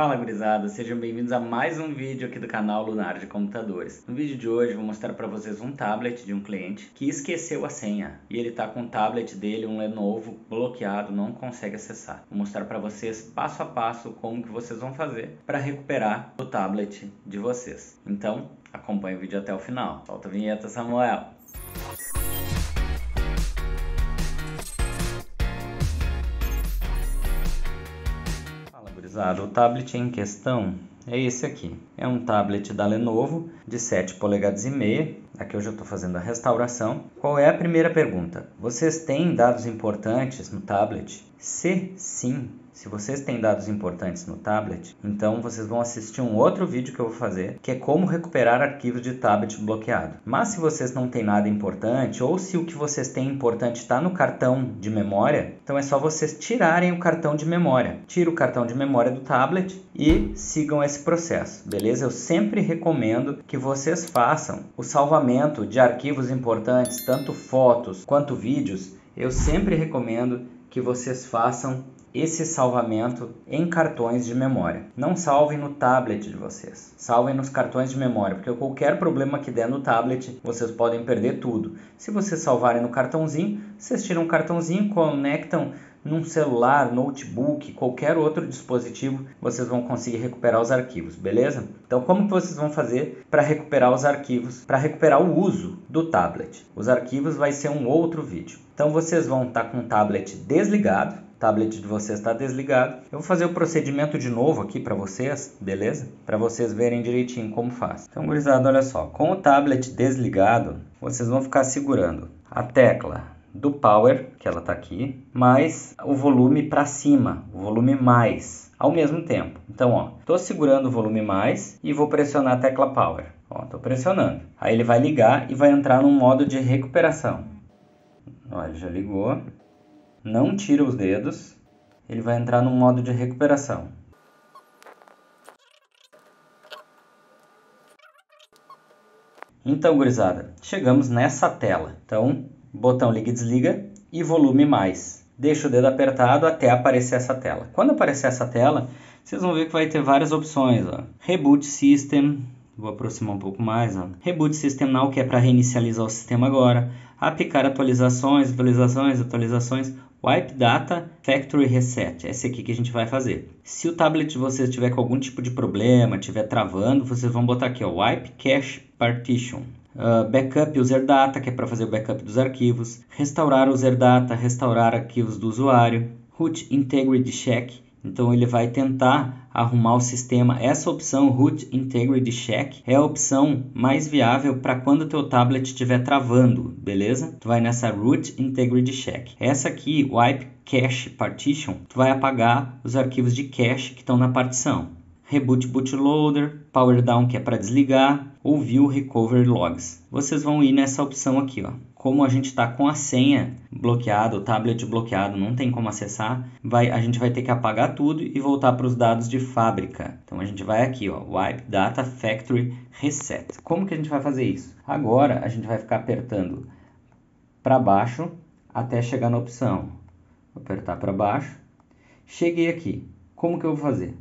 Fala gurizada, sejam bem-vindos a mais um vídeo aqui do canal Lunar de Computadores. No vídeo de hoje vou mostrar para vocês um tablet de um cliente que esqueceu a senha e ele está com o tablet dele, um Lenovo, bloqueado, não consegue acessar. Vou mostrar para vocês passo a passo como que vocês vão fazer para recuperar o tablet de vocês. Então acompanhe o vídeo até o final. Solta a vinheta Samuel! O tablet em questão é esse aqui. É um tablet da Lenovo de 7 polegadas e meia. Aqui eu já estou fazendo a restauração. Qual é a primeira pergunta? Vocês têm dados importantes no tablet? Se sim, se vocês têm dados importantes no tablet, então vocês vão assistir um outro vídeo que eu vou fazer, que é como recuperar arquivos de tablet bloqueado. Mas se vocês não têm nada importante, ou se o que vocês têm importante está no cartão de memória, então é só vocês tirarem o cartão de memória. Tira o cartão de memória do tablet e sigam esse processo, beleza? Eu sempre recomendo que vocês façam o salvamento de arquivos importantes, tanto fotos quanto vídeos. Eu sempre recomendo que vocês façam esse salvamento em cartões de memória. Não salvem no tablet de vocês, salvem nos cartões de memória, porque qualquer problema que der no tablet, vocês podem perder tudo. Se vocês salvarem no cartãozinho, vocês tiram um cartãozinho, conectam num celular, notebook, qualquer outro dispositivo, vocês vão conseguir recuperar os arquivos, beleza? Então, como que vocês vão fazer para recuperar os arquivos, para recuperar o uso do tablet? Os arquivos vai ser um outro vídeo. Então, vocês vão estar tá com o tablet desligado, tablet de vocês está desligado. Eu vou fazer o procedimento de novo aqui para vocês, beleza? Para vocês verem direitinho como faz. Então, gurizada, olha só. Com o tablet desligado, vocês vão ficar segurando a tecla do power, que ela está aqui, mais o volume para cima, o volume mais, ao mesmo tempo. Então, ó, estou segurando o volume mais e vou pressionar a tecla power. Ó, estou pressionando. Aí ele vai ligar e vai entrar num modo de recuperação. Olha, já ligou não tira os dedos, ele vai entrar no modo de recuperação. Então, gurizada, chegamos nessa tela. Então, botão liga e desliga e volume mais. Deixa o dedo apertado até aparecer essa tela. Quando aparecer essa tela, vocês vão ver que vai ter várias opções. Ó. Reboot System, vou aproximar um pouco mais. Ó. Reboot System Now, que é para reinicializar o sistema agora. Aplicar atualizações, atualizações, atualizações. Wipe Data Factory Reset, esse aqui que a gente vai fazer. Se o tablet de vocês tiver com algum tipo de problema, estiver travando, vocês vão botar aqui, ó, Wipe Cache Partition. Uh, backup User Data, que é para fazer o backup dos arquivos. Restaurar User Data, restaurar arquivos do usuário. Root Integrity Check, então ele vai tentar arrumar o sistema. Essa opção Root Integrity Check é a opção mais viável para quando o teu tablet estiver travando, beleza? Tu vai nessa Root Integrity Check. Essa aqui, Wipe Cache Partition, tu vai apagar os arquivos de cache que estão na partição. Reboot Bootloader, Power Down que é para desligar, ou View Recovery Logs. Vocês vão ir nessa opção aqui, ó. Como a gente está com a senha bloqueada, o tablet bloqueado, não tem como acessar, vai, a gente vai ter que apagar tudo e voltar para os dados de fábrica. Então a gente vai aqui, ó, Wipe Data Factory Reset. Como que a gente vai fazer isso? Agora a gente vai ficar apertando para baixo até chegar na opção. Vou apertar para baixo. Cheguei aqui. Como que eu vou fazer?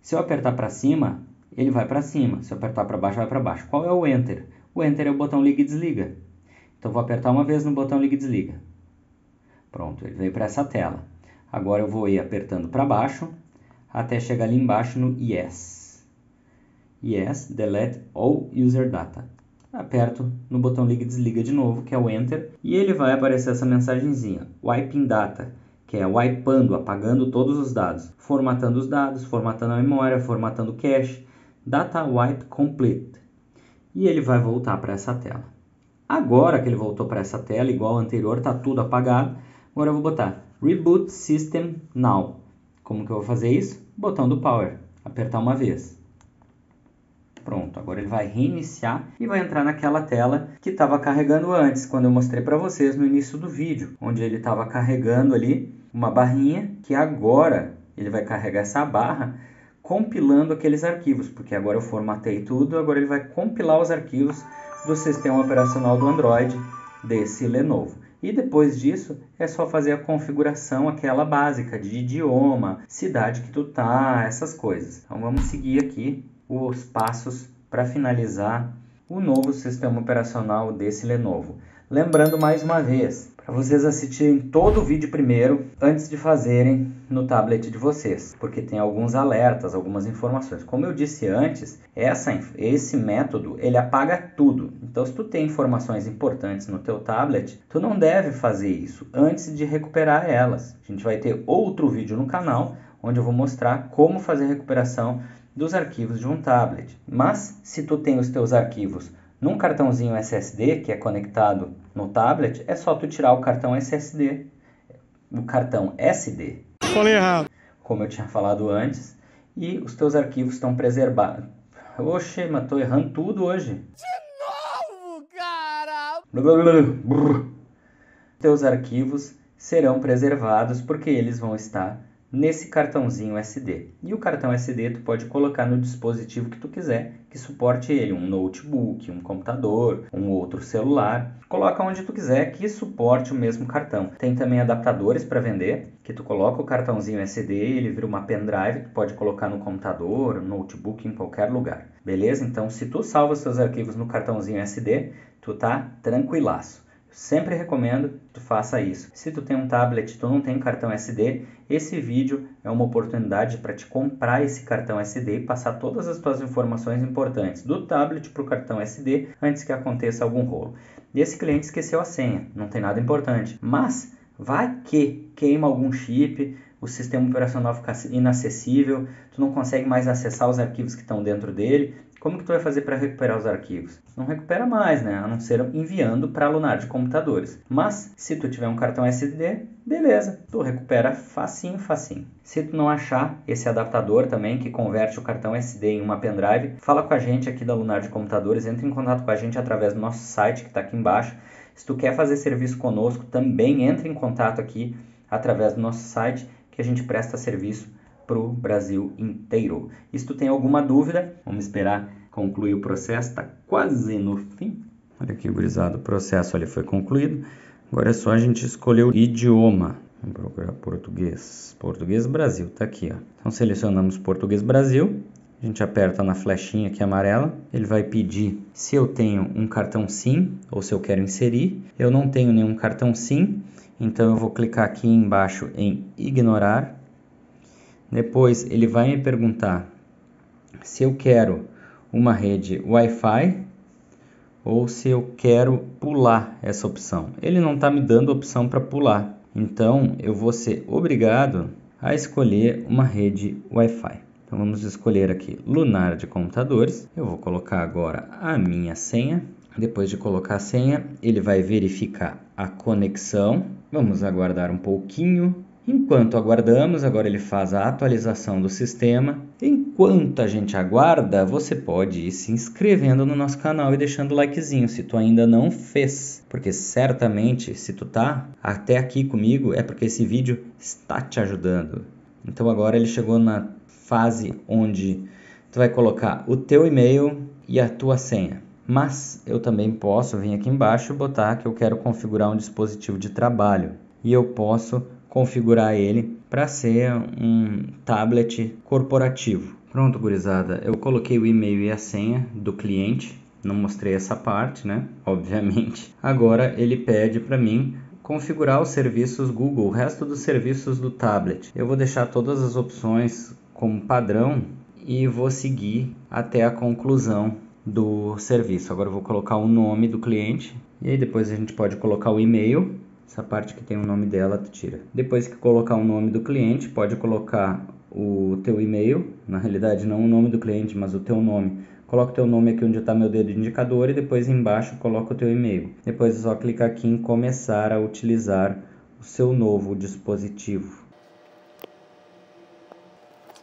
Se eu apertar para cima, ele vai para cima. Se eu apertar para baixo, vai para baixo. Qual é o Enter? O Enter é o botão liga e desliga. Então, vou apertar uma vez no botão liga e desliga. Pronto, ele veio para essa tela. Agora eu vou ir apertando para baixo até chegar ali embaixo no Yes. Yes, Delete All User Data. Aperto no botão liga e desliga de novo, que é o Enter, e ele vai aparecer essa mensagenzinha, Wiping Data que é wipando, apagando todos os dados, formatando os dados, formatando a memória, formatando o cache, data wipe complete. E ele vai voltar para essa tela. Agora que ele voltou para essa tela, igual ao anterior, está tudo apagado. Agora eu vou botar Reboot System Now. Como que eu vou fazer isso? Botão do Power, apertar uma vez. Pronto, agora ele vai reiniciar e vai entrar naquela tela que estava carregando antes, quando eu mostrei para vocês no início do vídeo, onde ele estava carregando ali uma barrinha que agora ele vai carregar essa barra compilando aqueles arquivos, porque agora eu formatei tudo, agora ele vai compilar os arquivos do sistema operacional do Android desse Lenovo. E depois disso é só fazer a configuração aquela básica de idioma, cidade que tu tá, essas coisas. Então vamos seguir aqui os passos para finalizar o novo sistema operacional desse Lenovo. Lembrando mais uma vez, para vocês assistirem todo o vídeo primeiro antes de fazerem no tablet de vocês, porque tem alguns alertas, algumas informações. Como eu disse antes, essa, esse método ele apaga tudo. Então, se tu tem informações importantes no teu tablet, tu não deve fazer isso antes de recuperar elas. A gente vai ter outro vídeo no canal onde eu vou mostrar como fazer recuperação dos arquivos de um tablet. Mas se tu tem os teus arquivos num cartãozinho SSD que é conectado no tablet, é só tu tirar o cartão SSD, o cartão SD. Falei errado. Como eu tinha falado antes, e os teus arquivos estão preservados. Oxe, mas tô errando tudo hoje. De novo, cara! Teus arquivos serão preservados porque eles vão estar nesse cartãozinho SD. E o cartão SD tu pode colocar no dispositivo que tu quiser, que suporte ele, um notebook, um computador, um outro celular. Coloca onde tu quiser que suporte o mesmo cartão. Tem também adaptadores para vender, que tu coloca o cartãozinho SD, ele vira uma pendrive, tu pode colocar no computador, no notebook, em qualquer lugar. Beleza? Então, se tu salva os teus arquivos no cartãozinho SD, tu tá tranquilaço. Sempre recomendo que tu faça isso. Se tu tem um tablet e tu não tem cartão SD, esse vídeo é uma oportunidade para te comprar esse cartão SD e passar todas as tuas informações importantes do tablet para o cartão SD antes que aconteça algum rolo. E esse cliente esqueceu a senha, não tem nada importante, mas vai que queima algum chip, o sistema operacional fica inacessível, tu não consegue mais acessar os arquivos que estão dentro dele, como que tu vai fazer para recuperar os arquivos? Não recupera mais, né? A não ser enviando para a Lunar de computadores. Mas se tu tiver um cartão SD, beleza, tu recupera facinho, facinho. Se tu não achar esse adaptador também que converte o cartão SD em uma pendrive, fala com a gente aqui da Lunar de Computadores, entre em contato com a gente através do nosso site que está aqui embaixo. Se tu quer fazer serviço conosco, também entre em contato aqui através do nosso site que a gente presta serviço para o Brasil inteiro. E se tu tem alguma dúvida, vamos esperar concluir o processo, está quase no fim. Olha aqui, gurizado, o processo ali foi concluído. Agora é só a gente escolher o idioma. Vamos procurar português. Português Brasil, está aqui. Ó. Então selecionamos português Brasil. A gente aperta na flechinha aqui amarela. Ele vai pedir se eu tenho um cartão SIM ou se eu quero inserir. Eu não tenho nenhum cartão SIM, então eu vou clicar aqui embaixo em ignorar depois ele vai me perguntar se eu quero uma rede Wi-Fi ou se eu quero pular essa opção. Ele não está me dando opção para pular, então eu vou ser obrigado a escolher uma rede Wi-Fi. Então vamos escolher aqui Lunar de computadores. Eu vou colocar agora a minha senha. Depois de colocar a senha, ele vai verificar a conexão. Vamos aguardar um pouquinho Enquanto aguardamos, agora ele faz a atualização do sistema. Enquanto a gente aguarda, você pode ir se inscrevendo no nosso canal e deixando o likezinho se tu ainda não fez, porque certamente se tu tá até aqui comigo é porque esse vídeo está te ajudando. Então agora ele chegou na fase onde tu vai colocar o teu e-mail e a tua senha. Mas eu também posso vir aqui embaixo e botar que eu quero configurar um dispositivo de trabalho e eu posso configurar ele para ser um tablet corporativo. Pronto, gurizada, eu coloquei o e-mail e a senha do cliente, não mostrei essa parte, né? Obviamente. Agora ele pede para mim configurar os serviços Google, o resto dos serviços do tablet. Eu vou deixar todas as opções como padrão e vou seguir até a conclusão do serviço. Agora eu vou colocar o nome do cliente e aí depois a gente pode colocar o e-mail essa parte que tem o nome dela, tu tira. Depois que colocar o nome do cliente, pode colocar o teu e-mail, na realidade não o nome do cliente, mas o teu nome. Coloca o teu nome aqui onde está meu dedo indicador e depois embaixo coloca o teu e-mail. Depois é só clicar aqui em começar a utilizar o seu novo dispositivo.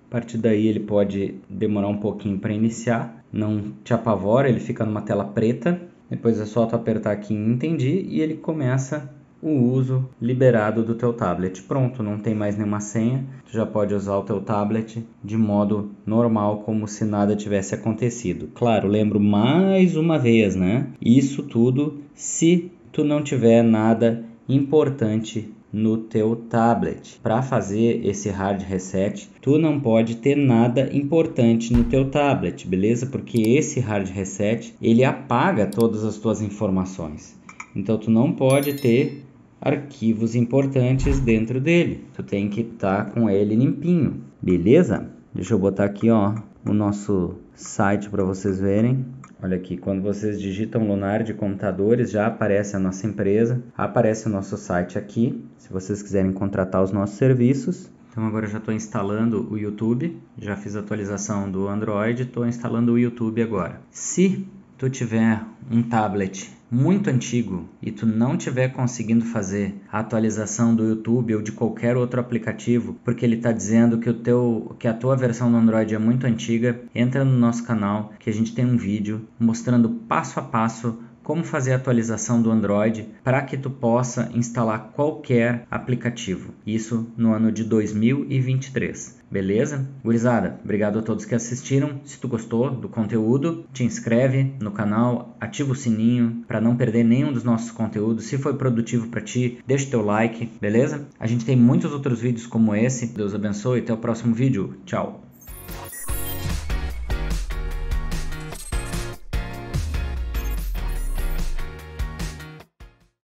A partir daí ele pode demorar um pouquinho para iniciar, não te apavora, ele fica numa tela preta. Depois é só tu apertar aqui em entendi e ele começa o uso liberado do teu tablet. Pronto, não tem mais nenhuma senha, tu já pode usar o teu tablet de modo normal, como se nada tivesse acontecido. Claro, lembro mais uma vez, né? Isso tudo se tu não tiver nada importante no teu tablet. Para fazer esse hard reset, tu não pode ter nada importante no teu tablet, beleza? Porque esse hard reset, ele apaga todas as tuas informações. Então tu não pode ter arquivos importantes dentro dele. Tu tem que estar tá com ele limpinho, beleza? Deixa eu botar aqui, ó, o nosso site para vocês verem. Olha aqui, quando vocês digitam Lunar de computadores, já aparece a nossa empresa, aparece o nosso site aqui, se vocês quiserem contratar os nossos serviços. Então agora eu já estou instalando o YouTube, já fiz a atualização do Android, estou instalando o YouTube agora. Se tu tiver um tablet muito antigo e tu não tiver conseguindo fazer a atualização do YouTube ou de qualquer outro aplicativo, porque ele está dizendo que o teu que a tua versão do Android é muito antiga, entra no nosso canal que a gente tem um vídeo mostrando passo a passo como fazer a atualização do Android para que tu possa instalar qualquer aplicativo. Isso no ano de 2023. Beleza? Gurizada, obrigado a todos que assistiram. Se tu gostou do conteúdo, te inscreve no canal, ativa o sininho para não perder nenhum dos nossos conteúdos. Se foi produtivo para ti, deixa teu like, beleza? A gente tem muitos outros vídeos como esse. Deus abençoe, até o próximo vídeo. Tchau.